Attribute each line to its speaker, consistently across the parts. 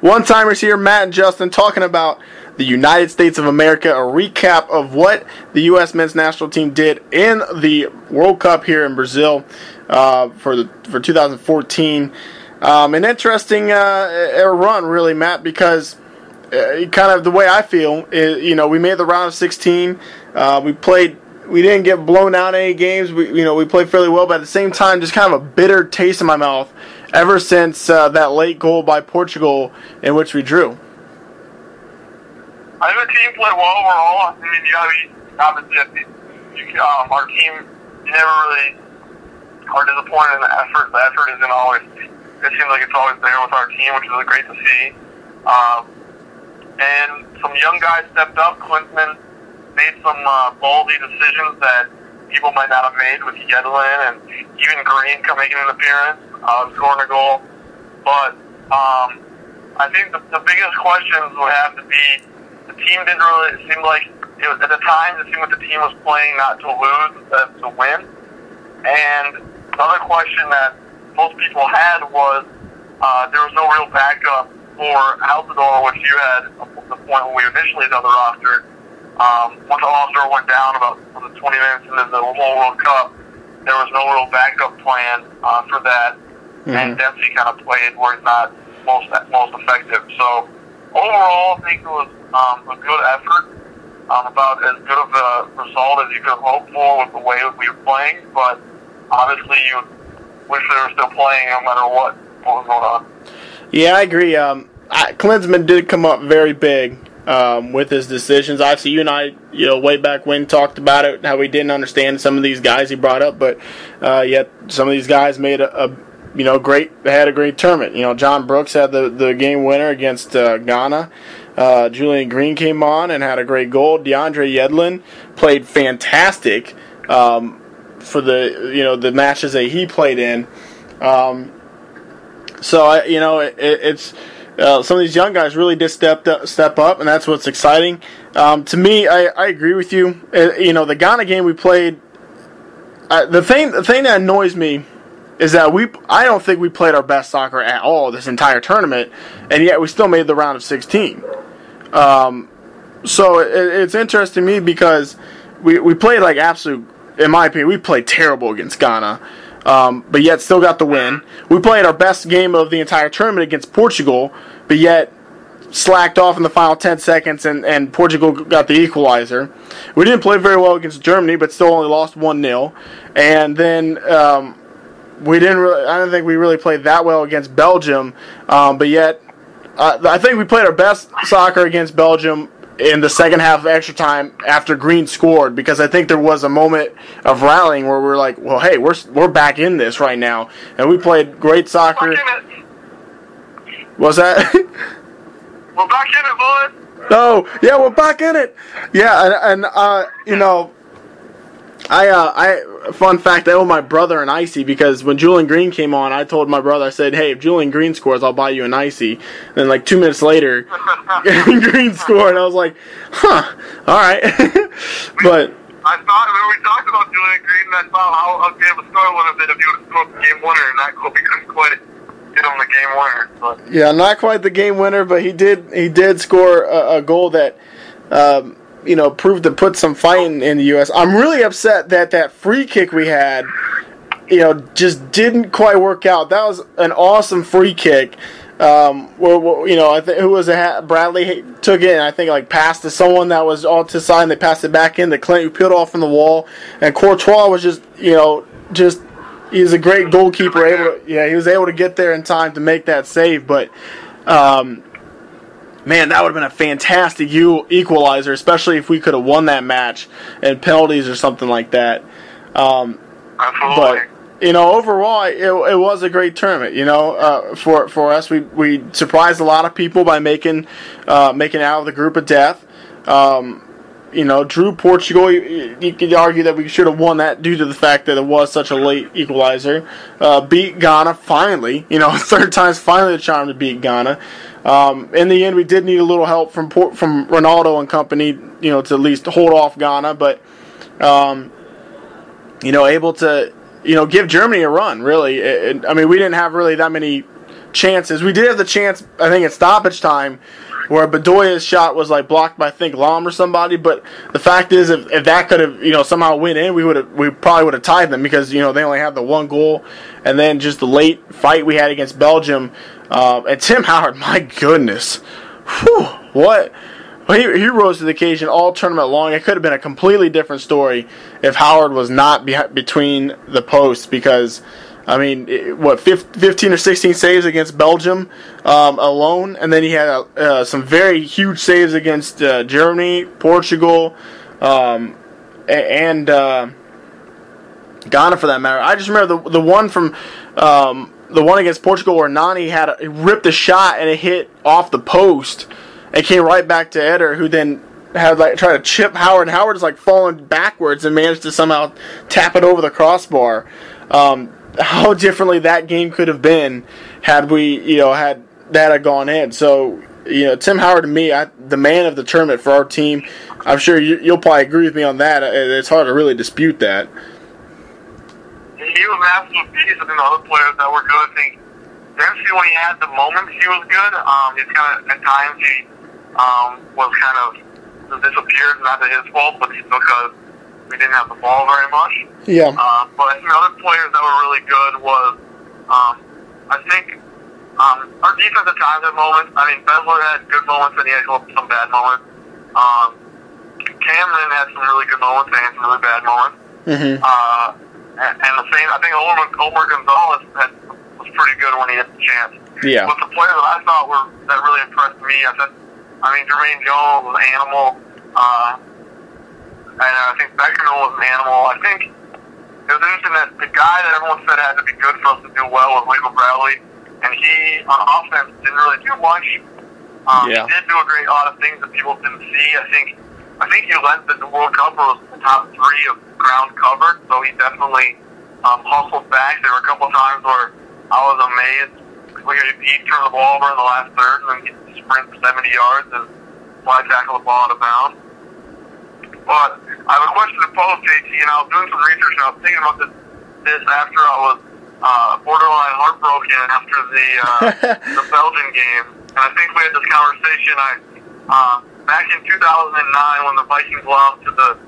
Speaker 1: One timers here, Matt and Justin, talking about the United States of America, a recap of what the U.S. men's national team did in the World Cup here in Brazil uh, for the for 2014. Um, an interesting uh, run, really, Matt, because uh, kind of the way I feel, is, you know, we made the round of 16. Uh, we played. We didn't get blown out any games. We, you know, we played fairly well, but at the same time, just kind of a bitter taste in my mouth ever since uh, that late goal by Portugal in which we drew.
Speaker 2: I think the team played well overall. I mean, you gotta be you, um, our team never really are disappointed in the effort. The effort isn't always. It seems like it's always there with our team, which is great to see. Um, and some young guys stepped up. Klinsmann made some uh, ballsy decisions that people might not have made with Yedlin and even Green come making an appearance, uh, scoring a goal. But um, I think the, the biggest questions would have to be the team didn't really it seemed like it was, at the time it seemed like the team was playing not to lose instead to win. And the other question that most people had was uh, there was no real backup for Altidore, which you had the point when we initially done the roster. Um, once Altidore went down about 20 minutes into the whole World Cup, there was no real backup plan uh, for that, mm-hmm. and Dempsey kind of played where he's not most most effective. So overall, I think it was um, a good effort. Um, about as good of a result as you could hope for with the way we were playing, but obviously you wish they were still playing no matter what, what was going on.
Speaker 1: Yeah, I agree. Um, I, Klinsmann did come up very big um, with his decisions. Obviously, you and I, you know, way back when talked about it, how we didn't understand some of these guys he brought up, but uh, yet some of these guys made a, a, you know, great. Had a great tournament. You know, John Brooks had the the game winner against uh, Ghana. Uh, Julian Green came on and had a great goal. DeAndre Yedlin played fantastic um, for the you know the matches that he played in. Um, so I, you know, it, it's uh, some of these young guys really did step up, step up, and that's what's exciting. Um, to me, I, I agree with you. Uh, you know, the Ghana game we played. The thing the thing that annoys me is that we I don't think we played our best soccer at all this entire tournament, and yet we still made the round of 16. Um, so it, it's interesting to me because we, we played like absolute, in my opinion, we played terrible against Ghana um, but yet still got the win. We played our best game of the entire tournament against Portugal, but yet slacked off in the final 10 seconds and, and Portugal got the equalizer. We didn't play very well against Germany, but still only lost 1 0. And then um, we didn't really, I don't think we really played that well against Belgium, um, but yet uh, I think we played our best soccer against Belgium in the second half of extra time after Green scored because I think there was a moment of rallying where we are like, well, hey, we're we're back in this right now, and we played great soccer. Was that?
Speaker 2: we're back in it, boys.
Speaker 1: Oh yeah, we're back in it. Yeah, and, and uh, you know, I uh, I fun fact I owe my brother an icy because when Julian Green came on, I told my brother I said, "Hey, if Julian Green scores, I'll buy you an icy." And like two minutes later, Green scored. I was like, "Huh, all right." but
Speaker 2: I thought when we talked about Julian Green, I thought how okay of a score would have been if he would have scored the game winner, and that quite get him the game winner. But.
Speaker 1: Yeah, not quite the game winner, but he did he did score a, a goal that. Um, you know, proved to put some fight in, in the U.S. I'm really upset that that free kick we had, you know, just didn't quite work out. That was an awesome free kick. Um, where, you know, I think who was it? Bradley took it and I think like passed to someone that was all to. And they passed it back in to Clint, who peeled off from the wall, and Courtois was just, you know, just he's a great goalkeeper. Able to, yeah, he was able to get there in time to make that save, but. Um, man, that would have been a fantastic equalizer, especially if we could have won that match in penalties or something like that. Um, but you know, overall, it, it was a great tournament. You know, uh, for for us, we we surprised a lot of people by making uh, making out of the group of death. Um, you know, drew Portugal. You, you, could argue that we should have won that due to the fact that it was such a late equalizer. Uh, beat Ghana finally. You know, third time's finally the charm to beat Ghana. Um, in the end, we did need a little help from from Ronaldo and company, you know, to at least hold off Ghana, but um, you know, able to you know give Germany a run. Really, it, it, I mean, we didn't have really that many chances. We did have the chance, I think, at stoppage time, where Bedoya's shot was like blocked by I think Lahm or somebody. But the fact is, if, if that could have you know somehow went in, we would have we probably would have tied them because you know they only had the one goal, and then just the late fight we had against Belgium. Uh, and Tim Howard, my goodness, Whew, what. Well, he, he rose to the occasion all tournament long. It could have been a completely different story if Howard was not be- between the posts because I mean, it, what 15 or 16 saves against Belgium um, alone, and then he had uh, some very huge saves against uh, Germany, Portugal, um, and uh, Ghana for that matter. I just remember the the one from um, the one against Portugal where Nani had a, ripped a shot and it hit off the post and came right back to Eder, who then had like tried to chip Howard. And Howard is like falling backwards and managed to somehow tap it over the crossbar. Um, how differently that game could have been had we, you know, had that had gone in. So, you know, Tim Howard to me, I, the man of the tournament for our team. I'm sure you, will probably agree with me on that. It's hard to really dispute that.
Speaker 2: He was an absolute beast. I think the other players that were good. I think Dempsey, when he had the moments, he was good. Um, he's kind of at times he um, was kind of disappeared. Not that his fault, but because we didn't have the ball very much.
Speaker 1: Yeah.
Speaker 2: Uh, but I think other players that were really good was, um, I think, um, our defense at times had moments. I mean, Besler had good moments and he had some bad moments. Um, Cameron had some really good moments and some really bad moments.
Speaker 1: Mm-hmm.
Speaker 2: Uh, and, the same, I think Omar, Omar Gonzalez had, was pretty good when he had the chance.
Speaker 1: Yeah.
Speaker 2: But the player that I thought were that really impressed me, I said, I mean, Jermaine Jones was an animal. Uh, and I think Beckerman was an animal. I think it was interesting that the guy that everyone said had to be good for us to do well was Michael Bradley, and he on offense didn't really do much. Um,
Speaker 1: yeah.
Speaker 2: He did do a great lot of things that people didn't see. I think I think he led the World Cup was the top three of ground covered, so he definitely um, hustled back. There were a couple times where I was amazed. We he turned the ball over in the last third, and then he sprint 70 yards and fly tackle the ball out of bounds. But I have a question to pose, JT, and I was doing some research and I was thinking about this, this after I was uh, borderline heartbroken after the uh, the Belgian game. And I think we had this conversation. I uh, back in 2009 when the Vikings lost to the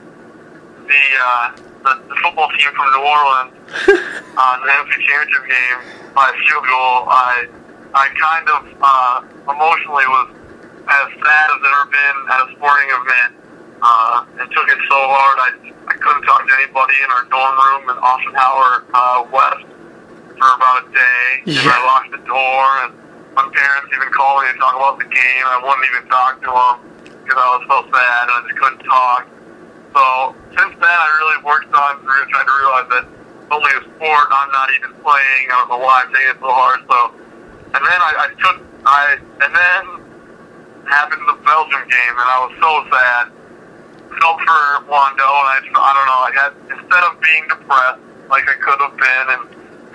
Speaker 2: the uh, the, the football team from New Orleans uh, the NFC Championship game by a field goal. I I kind of uh, emotionally was as sad as I've ever been at a sporting event uh, it took it so hard. I, I couldn't talk to anybody in our dorm room in Offenhauer uh, West for about a day.
Speaker 1: Yeah.
Speaker 2: And I locked the door, and my parents even called me to talk about the game. I wouldn't even talk to them because I was so sad and I just couldn't talk. So since then, I really worked on trying to realize that it's only a sport. I'm not even playing. I don't know why I'm taking it so hard. So, and then I, I took I and then happened the Belgium game, and I was so sad felt for Wondo, and I, I don't know, I had, instead of being depressed, like I could have been, and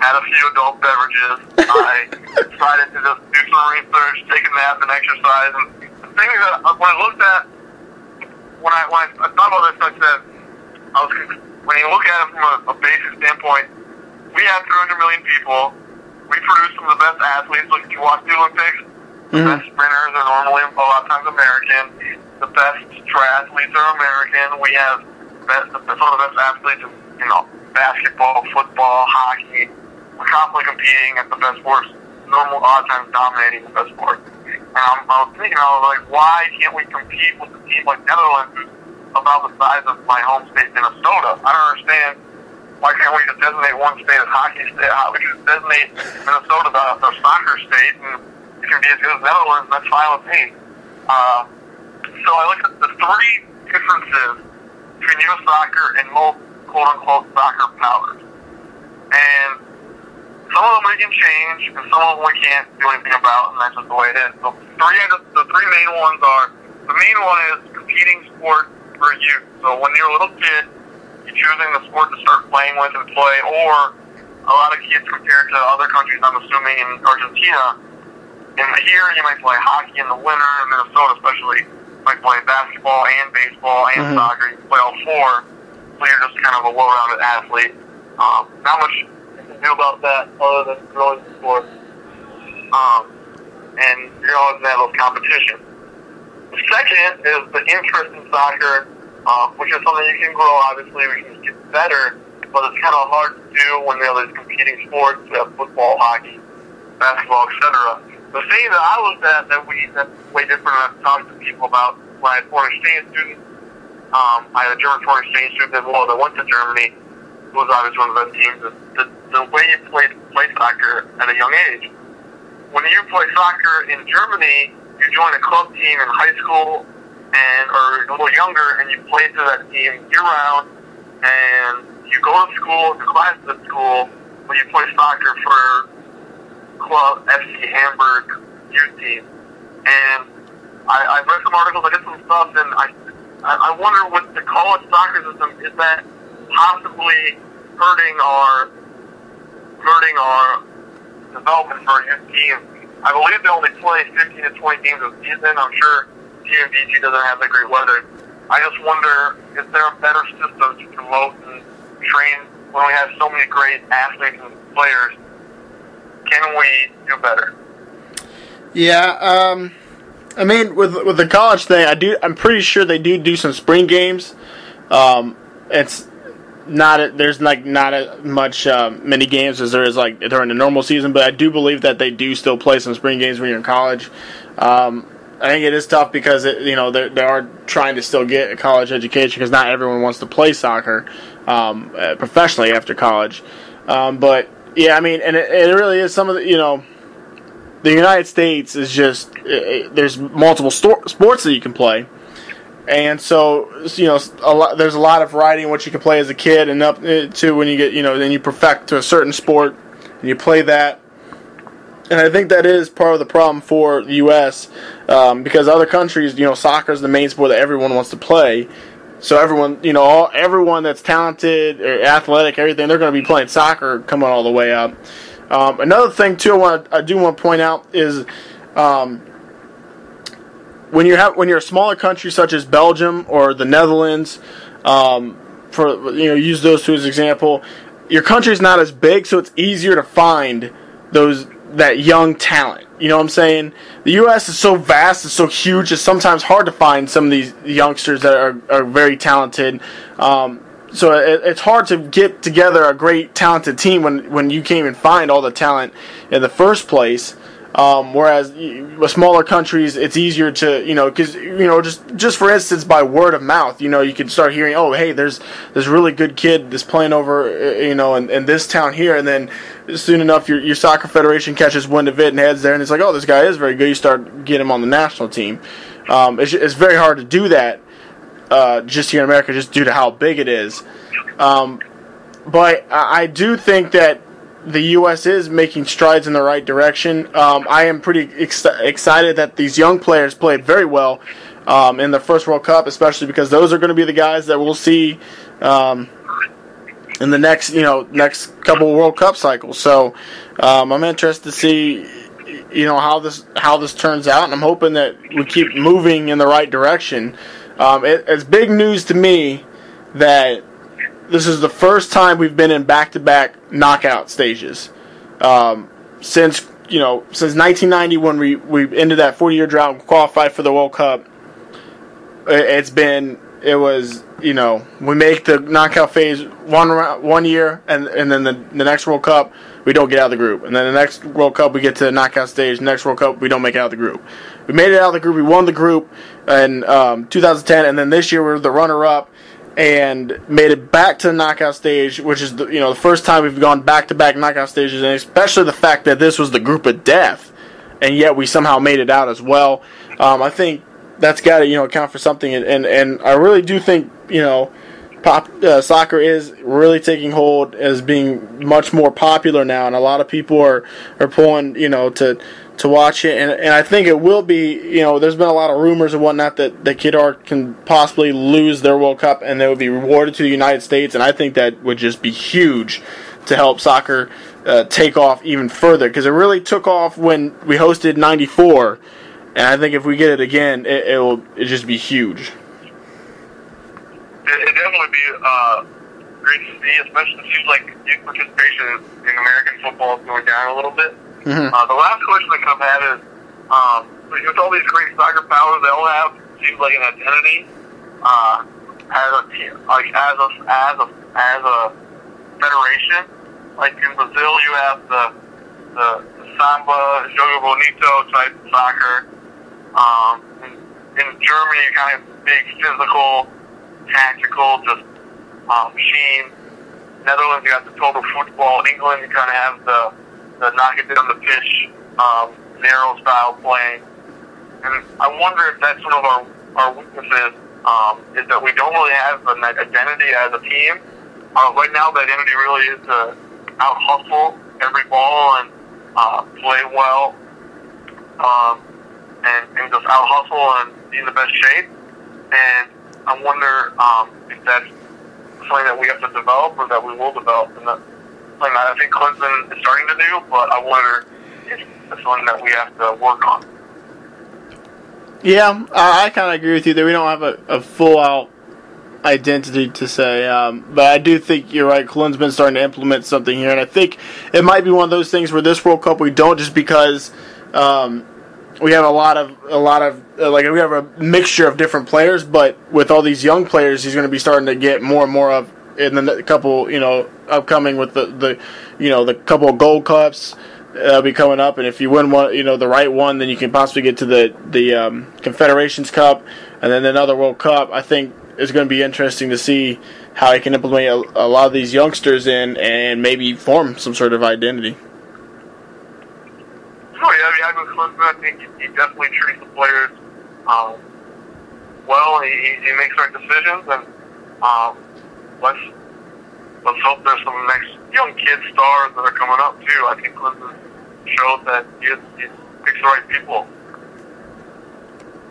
Speaker 2: had a few adult beverages, I decided to just do some research, take a nap, and exercise. And the thing is that when I looked at, when I, when I, thought about this, I said, I was, when you look at it from a, a basic standpoint, we have 300 million people. We produce some of the best athletes. Like if you watch the Olympics, the
Speaker 1: Mhm.
Speaker 2: best sprinters are normally a lot of times American. The best triathletes are American. We have best, some of the best athletes in you know basketball, football, hockey. We're constantly competing at the best sports. Normal, a lot of times dominating the best sports. And I'm, was thinking, I was like, why can't we compete with a team like Netherlands, who's about the size of my home state, Minnesota? I don't understand. Why can't we just designate one state as hockey state? We can just designate Minnesota as our soccer state, and it can be as good as Netherlands. That's fine with me. Uh, so I looked at the three differences between U.S. soccer and most quote-unquote soccer powers. And some of them we can change, and some of them we can't do anything about, and that's just the way it is. So three of the, the three main ones are, the main one is competing sport for youth. So when you're a little kid, you're choosing the sport to start playing with and play, or a lot of kids compared to other countries, I'm assuming in Argentina, in the here you might play hockey in the winter, in Minnesota especially, you might play basketball and baseball and
Speaker 1: Mhm.
Speaker 2: soccer. You can play all four, so you're just kind of a well-rounded athlete. Um, not much do about that other than growing the sport. um, and you're always going to have those competitions. The second is the interest in soccer, um, which is something you can grow. Obviously, we can get better, but it's kind of hard to do when there are these competing sports, uh, football, hockey, basketball, etc. The thing that I was at that we that's way different. I've talked to people about when I had foreign exchange students. Um, I had a German foreign exchange student as well that went to Germany. Who was obviously one of the best teams. The, the way you play play soccer at a young age. When you play soccer in Germany, you join a club team in high school and or a little younger, and you play for that team year round. And you go to school, to classes at school, but you play soccer for club FC Hamburg youth team. And I, I read some articles, I did some stuff, and I I wonder with the college soccer system is that possibly hurting our hurting our development for a youth team. I believe they only play 15 to 20 games a season. I'm sure TMDG doesn't have that great weather. I just wonder, is there a better system to promote and train when we have so many great athletes and players? Can we do better?
Speaker 1: Yeah, um, I mean, with with the college thing, I do. I'm pretty sure they do do some spring games. Um, it's not a, there's like not as much um, many games as there is like during the normal season, but I do believe that they do still play some spring games when you're in college. Um, I think it is tough because it, you know they are trying to still get a college education because not everyone wants to play soccer um, uh, professionally after college. Um, but yeah, I mean, and it, it really is some of the you know the United States is just it, it, there's multiple sto- sports that you can play and so you know a lot, there's a lot of variety in what you can play as a kid and up to when you get you know then you perfect to a certain sport and you play that and I think that is part of the problem for the U.S. Um, because other countries you know soccer is the main sport that everyone wants to play so everyone you know all, everyone that's talented or athletic everything they're going to be playing soccer coming all the way up um, another thing too I want I do want to point out is um, when you have when you're a smaller country such as Belgium or the Netherlands, um, for you know use those two as example, your country's not as big, so it's easier to find those that young talent. You know what I'm saying? The U.S. is so vast, it's so huge, it's sometimes hard to find some of these youngsters that are, are very talented. Um, so it, it's hard to get together a great talented team when when you can't even find all the talent in the first place. Um, whereas with smaller countries, it's easier to you know because you know just just for instance by word of mouth, you know you can start hearing oh hey there's this really good kid that's playing over uh, you know in, in this town here, and then soon enough your your soccer federation catches wind of it and heads there, and it's like oh this guy is very good. You start getting him on the national team. Um, it's, it's very hard to do that uh, just here in America, just due to how big it is. Um, but I, I do think that the U.S. is making strides in the right direction. Um, I am pretty ex- excited that these young players played very well um, in the first World Cup, especially because those are going to be the guys that we'll see um, in the next, you know, next couple World Cup cycles. So um, I'm interested to see, you know, how this how this turns out, and I'm hoping that we keep moving in the right direction. Um, it, it's big news to me that this is the first time we've been in back-to-back knockout stages. Um, since you know since 1990 when we we ended that 40-year drought and qualified for the World Cup. It's been it was you know we make the knockout phase one one year and and then the, the next World Cup we don't get out of the group. And then the next World Cup we get to the knockout stage. Next World Cup we don't make it out of the group. We made it out of the group. We won the group in um, 2010 and then this year we're the runner up and made it back to the knockout stage, which is the, you know the first time we've gone back to back knockout stages, and especially the fact that this was the group of death, and yet we somehow made it out as well. Um, I think that's got to you know account for something, and, and, and I really do think you know pop uh, soccer is really taking hold as being much more popular now, and a lot of people are are pulling you know to to watch it, and, and I think it will be. You know, there's been a lot of rumors and whatnot that that Qatar can possibly lose their World Cup and they would be rewarded to the United States, and I think that would just be huge to help soccer uh, take off even further because it really took off when we hosted '94, and I think if we get it again, it, it will it just be huge.
Speaker 2: It, it definitely be uh, great to see, especially it seems like youth participation in American football is going down a little bit
Speaker 1: Mhm.
Speaker 2: Uh, the last question that I've had is, um, with all these great soccer powers they all have, seems like an identity uh, as a team, like as a as a as a federation. Like in Brazil, you have the the, the samba, jogo bonito type soccer. Um, in, Germany, you kind of big physical, tactical, just um, machine. Netherlands, you got the total football. England, you kind of have the the knock it down the pitch, um, narrow style playing. And I wonder if that's one of our our weaknesses um, is that we don't really have an identity as a team. Uh, right now, the identity really is to out hustle every ball and uh, play well, um, and, and just out hustle and be in the best shape. And I wonder um, if that's something that we have to develop or that we will develop. And that's something I think Klinsmann is starting to do, but I wonder if it's something that we have to work on.
Speaker 1: Yeah, I, I kind of agree with you that we don't have a, a full out identity to say, um, but I do think you're right. Klinsmann's been starting to implement something here, and I think it might be one of those things where this World Cup we don't just because um, we have a lot of a lot of uh, like we have a mixture of different players, but with all these young players, he's going to be starting to get more and more of in the couple you know upcoming with the the you know the couple of Gold Cups that'll be coming up, and if you win one, you know the right one, then you can possibly get to the the um, Confederations Cup, and then another World Cup. I think it's going to be interesting to see how he can implement a, a lot of these youngsters in and maybe form some sort of identity.
Speaker 2: Oh yeah, I mean, Klinsmann, I think he, definitely treats the players um, well. He, he makes right decisions, and um, let's let's hope there's some next young kid stars that are coming up too. I think Klinsmann showed that he, he picks the right people.